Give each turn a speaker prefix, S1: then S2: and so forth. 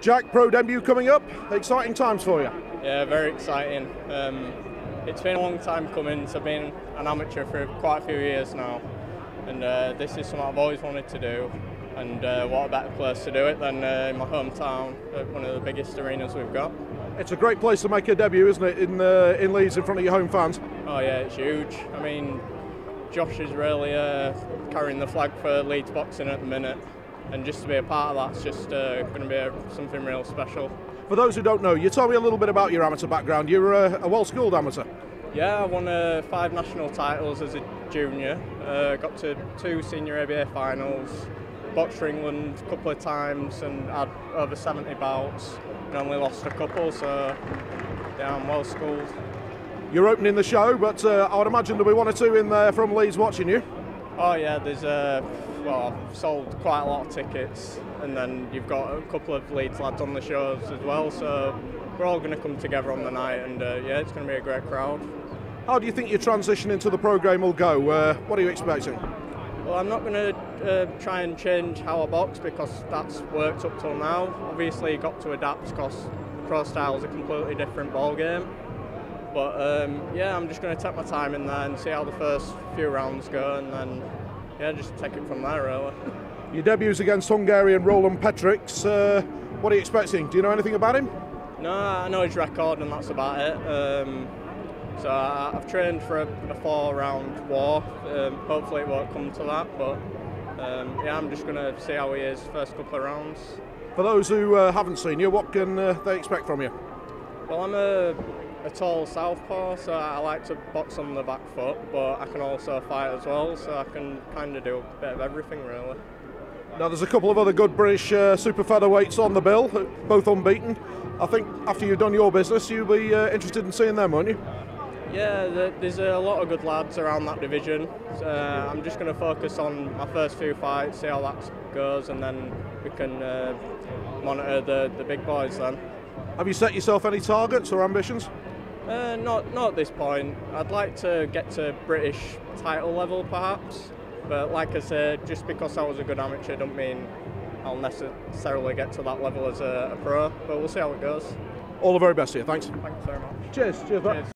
S1: Jack, pro debut coming up. Exciting times for you.
S2: Yeah, very exciting. Um, it's been a long time coming. So I've been an amateur for quite a few years now, and uh, this is something I've always wanted to do. And uh, what a better place to do it than uh, in my hometown, at one of the biggest arenas we've got.
S1: It's a great place to make a debut, isn't it, in uh, in Leeds in front of your home fans?
S2: Oh yeah, it's huge. I mean, Josh is really uh, carrying the flag for Leeds boxing at the minute, and just to be a part of that's just uh, going to be a, something real special.
S1: For those who don't know, you tell me a little bit about your amateur background. You're a, a well-schooled amateur.
S2: Yeah, I won uh, five national titles as a junior. Uh, got to two senior ABA finals. Boxed for England a couple of times and had over 70 bouts. And only lost a couple, so yeah, I'm well schooled.
S1: You're opening the show, but uh, I would imagine there'll be one or two in there from Leeds watching you.
S2: Oh yeah, there's uh, well, I've sold quite a lot of tickets, and then you've got a couple of Leeds lads on the shows as well. So we're all going to come together on the night, and uh, yeah, it's going to be a great crowd.
S1: How do you think your transition into the program will go? Uh, what are you expecting?
S2: Well, I'm not going to uh, try and change how I box because that's worked up till now. Obviously, you got to adapt because pro style is a completely different ball game. But um, yeah, I'm just going to take my time in there and see how the first few rounds go, and then yeah, just take it from there really.
S1: Your debut's against Hungarian Roland Petriks. Uh, what are you expecting? Do you know anything about him?
S2: No, I know his record, and that's about it. Um, so I, have trained for a, a four-round war. Um, hopefully, it won't come to that, but um, yeah, I'm just going to see how he is first couple of rounds.
S1: For those who uh, haven't seen you, what can uh, they expect from you?
S2: Well, I'm a, a tall southpaw, so I like to box on the back foot, but I can also fight as well, so I can kind of do a bit of everything really.
S1: Now, there's a couple of other good British uh, super featherweights on the bill, both unbeaten. I think after you've done your business, you'll be uh, interested in seeing them, won't you?
S2: Yeah, there's a lot of good lads around that division. So uh, I'm just going to focus on my first few fights, see how that goes, and then we can uh, monitor the, the big boys then.
S1: Have you set yourself any targets or ambitions?
S2: Uh, not, not at this point. I'd like to get to British title level perhaps, but like I said, just because I was a good amateur don't mean I'll necessarily get to that level as a, a pro, but we'll see how it goes.
S1: All the very best to you, thanks.
S2: Thanks very much.
S1: Cheers. Cheers. Cheers.